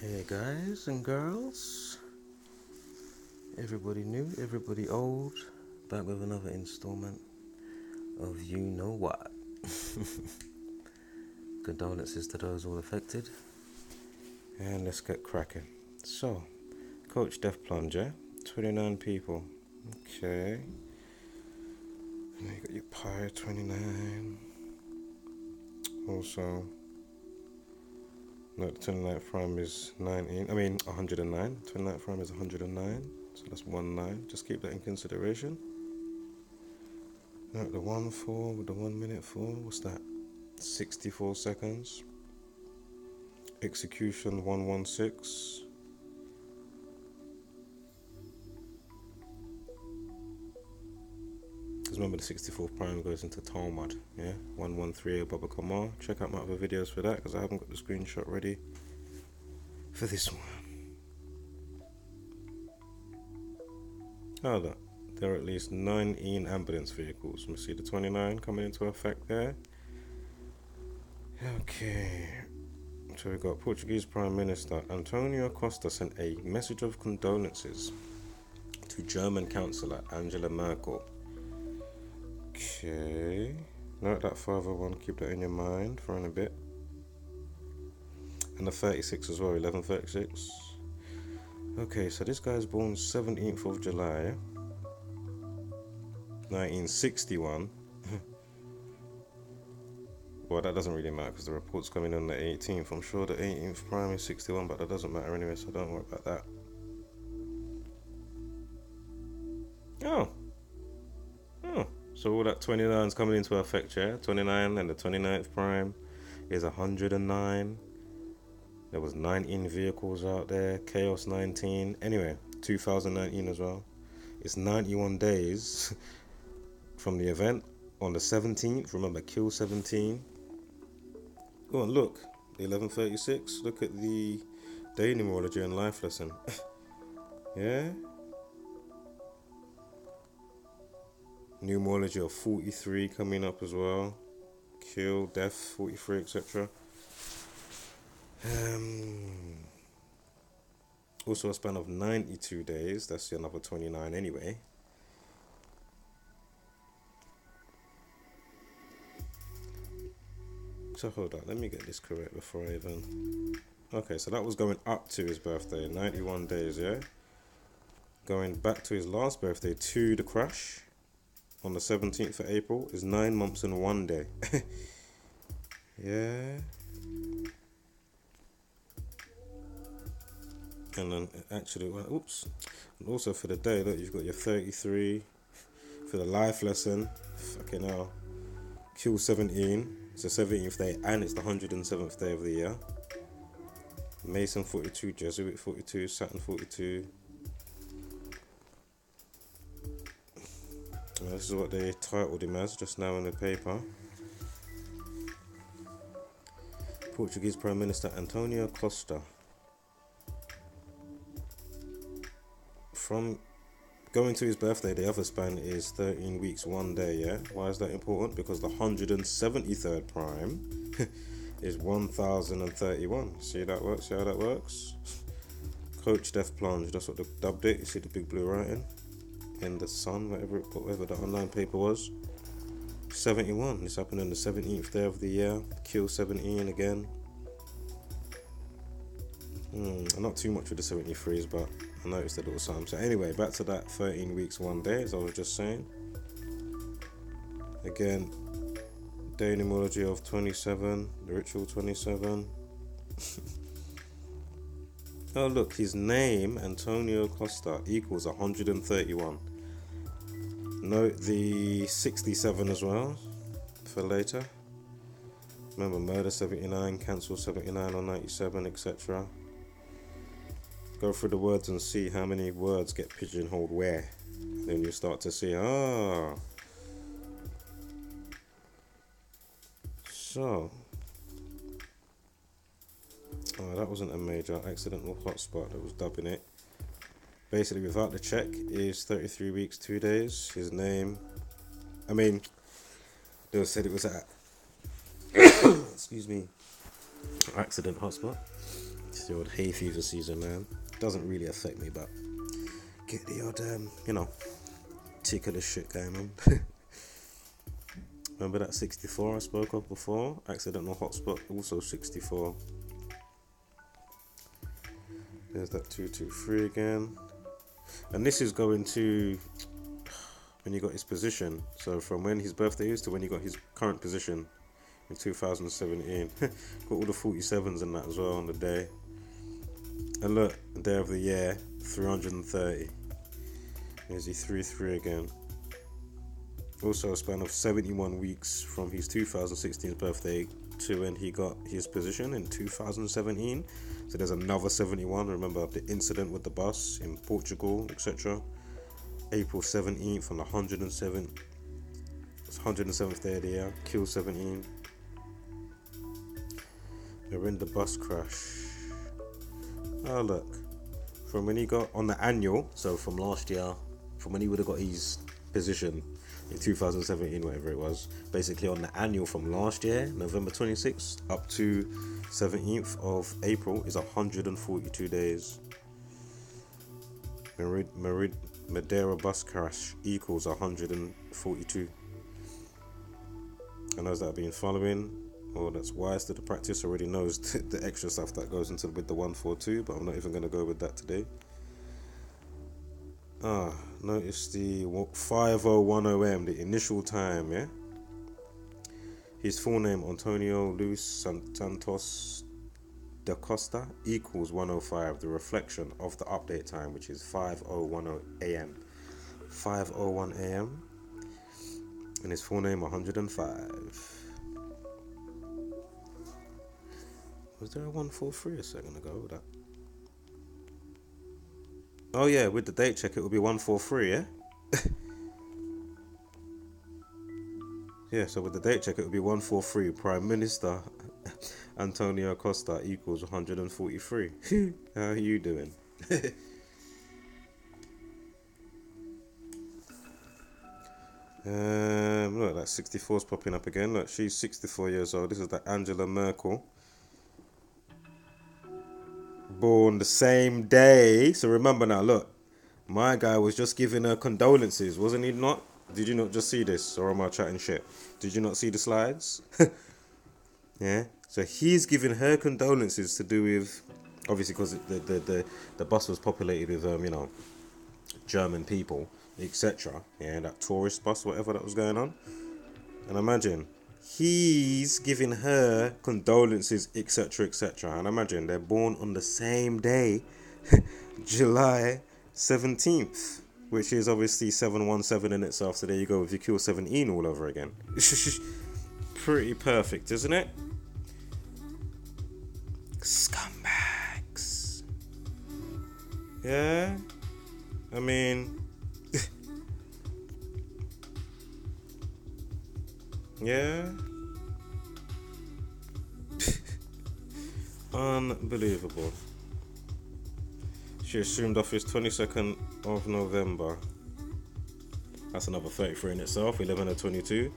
Hey guys and girls, everybody new, everybody old, back with another installment of You Know What. Condolences to those all affected, and let's get cracking. So, Coach Def Plunger, 29 people. Okay. And you got your pie, 29. Also, no, the 29th prime is 19. I mean, 109. 29th prime is 109. So that's 1 9. Just keep that in consideration. No, the 1 4 with the 1 minute 4, what's that? 64 seconds. Execution 116. Because remember, the 64th prime goes into Talmud, yeah? 113 Baba Kamma. Check out my other videos for that because I haven't got the screenshot ready for this one. Look. There are at least 19 ambulance vehicles. We see the 29 coming into effect there. Okay. So we've got Portuguese Prime Minister Antonio Costa sent a message of condolences to German Chancellor Angela Merkel Okay. Note that further one, keep that in your mind for in a bit. And the 36 as well, 1136. Okay, so this guy's born 17th of July, 1961. well, that doesn't really matter because the report's coming on the 18th. I'm sure the 18th prime is 61, but that doesn't matter anyway, so don't worry about that. So all that 29 is coming into effect, yeah? 29 and the 29th prime is 109. There was 19 vehicles out there, Chaos 19. Anyway, 2019 as well. It's 91 days from the event on the 17th. Remember, kill 17. Go on, look. 1136. Look at the day numerology and life lesson. yeah? Numerology of 43 coming up as well. Kill, death, 43, etc. Um, also a span of 92 days. That's another 29 anyway. So hold on, let me get this correct before I even. Okay, so that was going up to his birthday, 91 days, yeah? Going back to his last birthday to the crash on the 17th of April is nine months and one day. yeah. And then actually, well, oops. And also for the day, look, you've got your 33 for the life lesson. Fucking hell. Q 17. It's the 17th day and it's the 107th day of the year. Mason 42, Jesuit 42, Saturn 42. This is what they titled him as just now in the paper. Portuguese Prime Minister Antonio Costa. From going to his birthday, the other span is 13 weeks, one day, yeah? Why is that important? Because the 173rd prime is 1031. See that works? See how that works? Coach Death Plunge, that's what they dubbed it. You see the big blue writing? In the sun, whatever whatever the online paper was. 71. This happened on the 17th day of the year. Kill 17 again. Mm, not too much with the 73s, but I noticed a little something. So anyway, back to that 13 weeks, one day, as I was just saying. Again, day numerology of 27, the ritual 27. oh look, his name, Antonio Costa, equals 131. Note the 67 as well for later. Remember, murder 79, cancel 79 or 97, etc. Go through the words and see how many words get pigeonholed where. Then you start to see, ah. So. Oh, that wasn't a major accidental hotspot that was dubbing it basically without the check is 33 weeks 2 days his name i mean they said it was at excuse me accident hotspot It's the old hay fever season, man. Doesn't really affect me, but get the odd, um, you know, tick of the shit going on. Remember that 64 I spoke of before? Accidental hotspot, also 64. There's that 223 again. And this is going to when you got his position. So from when his birthday is to when you got his current position in 2017. got all the 47s and that as well on the day. And look, day of the year, 330. There's he 3 3 again. Also, a span of 71 weeks from his 2016 birthday to when he got his position in 2017. So there's another 71. Remember the incident with the bus in Portugal, etc. April 17th on the 107th, 107th day of the year, kill 17. They're in the bus crash. Oh look, from when he got on the annual, so from last year, from when he would have got his position in 2017, whatever it was, basically on the annual from last year, November 26th up to 17th of April is 142 days. Merid, Merid, Madeira bus crash equals 142. And those that have been following, or that's wise to the practice, already knows the extra stuff that goes into with the 142, but I'm not even going to go with that today. Ah, notice the 5010M, the initial time, yeah? His full name, Antonio Luis Santos da Costa, equals 105, the reflection of the update time, which is 5010 AM. 501 AM, and his full name, 105. Was there a 143 a second ago? That Oh yeah, with the date check it would be 143, yeah? yeah, so with the date check it would be 143. Prime Minister Antonio Costa equals 143. How are you doing? um, look, that 64 is popping up again. Look, she's 64 years old. This is the Angela Merkel born the same day. So remember now, look, my guy was just giving her condolences, wasn't he not? Did you not just see this? Or am I chatting shit? Did you not see the slides? yeah. So he's giving her condolences to do with, obviously, because the, the, the, the bus was populated with, um, you know, German people, etc. Yeah, that tourist bus, whatever that was going on. And imagine he's giving her condolences, etc., etc. And imagine they're born on the same day, July 17th, which is obviously 717 in itself. So there you go, with you kill 17 all over again. Pretty perfect, isn't it? Scumbags. Yeah? I mean. Yeah. Unbelievable. She assumed office 22nd of November. That's another 33 in itself, 11 or 22.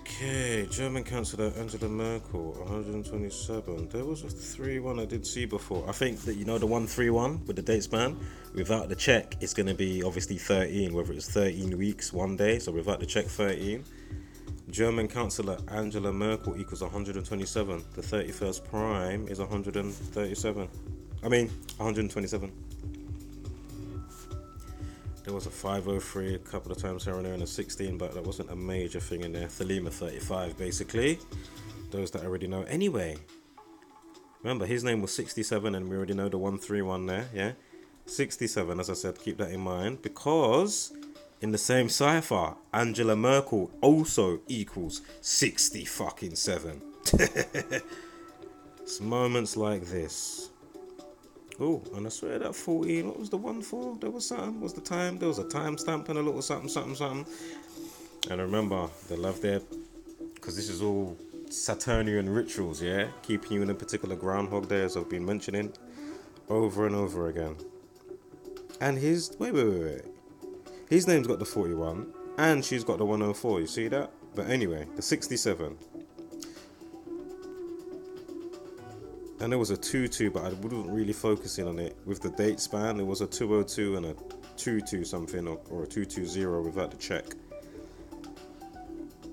Okay, German Chancellor Angela Merkel, 127. There was a 3 1 I did see before. I think that you know the 131 with the date span, without the check, it's going to be obviously 13, whether it's 13 weeks, one day. So without the check, 13. German Chancellor Angela Merkel equals 127. The 31st prime is 137. I mean, 127. There was a 503 a couple of times here and there in a 16, but that wasn't a major thing in there. Thelema 35, basically. Those that already know. Anyway, remember his name was 67, and we already know the 131 there, yeah? 67, as I said, keep that in mind because in the same cipher, Angela Merkel also equals 60 fucking 7. it's moments like this. Oh, and I swear that 14, what was the one for? There was something, was the time? There was a time stamp and a little something, something, something. And remember, the love there, because this is all Saturnian rituals, yeah? Keeping you in a particular groundhog day, as I've been mentioning over and over again. And his, wait, wait, wait, wait. His name's got the 41, and she's got the 104. You see that? But anyway, the 67. and there was a 2-2, but I wasn't really focusing on it. With the date span, it was a 202 and a 2-2 something, or, or a 220 without the check.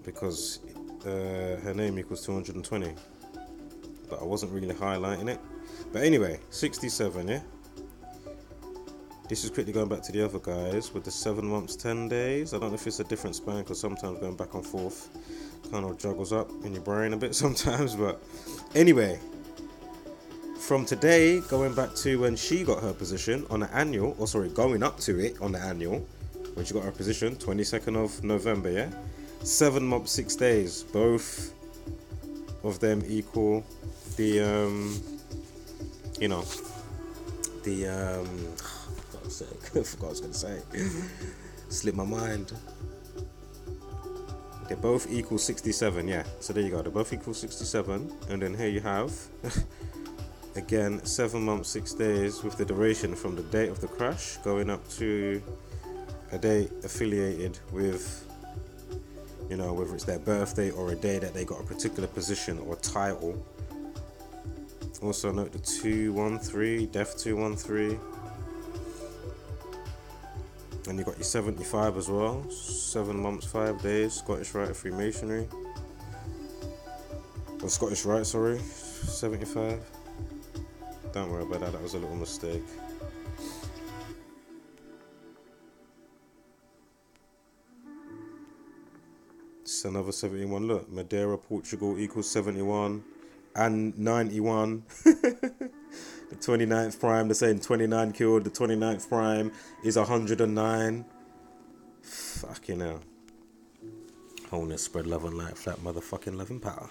Because uh, her name equals 220. But I wasn't really highlighting it. But anyway, 67, yeah? This is quickly going back to the other guys with the 7 months, 10 days. I don't know if it's a different span because sometimes going back and forth kind of juggles up in your brain a bit sometimes. But anyway, from today going back to when she got her position on the annual, or sorry, going up to it on the annual, when she got her position, 22nd of November, yeah? Seven months, six days. Both of them equal the, um, you know, the, um, God's sake, I forgot I was going to say. Slipped my mind. They both equal 67, yeah. So there you go. They both equal 67. And then here you have again seven months six days with the duration from the date of the crash going up to a date affiliated with you know whether it's their birthday or a day that they got a particular position or title also note the 213 def 213 and you got your 75 as well seven months five days scottish rite freemasonry or scottish rite sorry 75 don't worry about that, that was a little mistake. It's another 71. Look, Madeira, Portugal equals 71 and 91. the 29th prime, they're saying 29 killed. The 29th prime is 109. Fucking hell. Wholeness, spread love and light, flat motherfucking love and power.